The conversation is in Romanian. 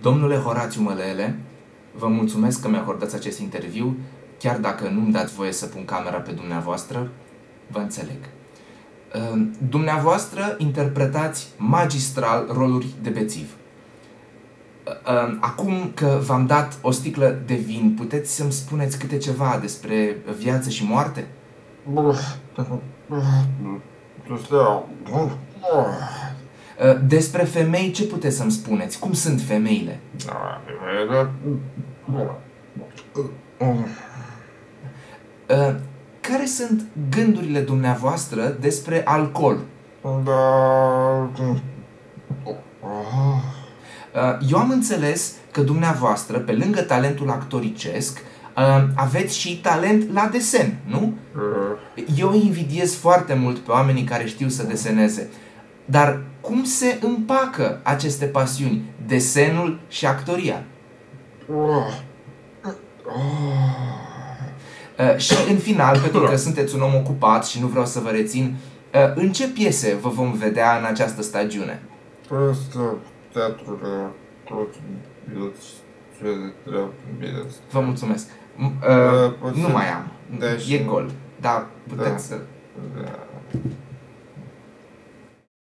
Domnule Horațiu Mălele, vă mulțumesc că mi acordați acest interviu, chiar dacă nu-mi dați voie să pun camera pe dumneavoastră, vă înțeleg. Uh, Dumneavoastră interpretați magistral roluri de bețiv. Uh, Acum că v-am dat o sticlă de vin, puteți să-mi spuneți câte ceva despre viață și moarte? Uh, Despre femei, ce puteți să-mi spuneți? Cum sunt femeile? Uh, Care sunt gândurile dumneavoastră despre alcool? Uh, Eu am înțeles că dumneavoastră, pe lângă talentul actoricesc, uh, aveți și talent la desen, nu? Eu îi invidiez foarte mult pe oamenii care știu să deseneze. Dar cum se împacă aceste pasiuni, desenul și actoria? Uh, și în final, pentru că sunteți un om ocupat și nu vreau să vă rețin, uh, în ce piese vă vom vedea în această stagiune? Asta, teatru, Vă mulțumesc. Uh, nu mai am. E gol. Dar puteți să...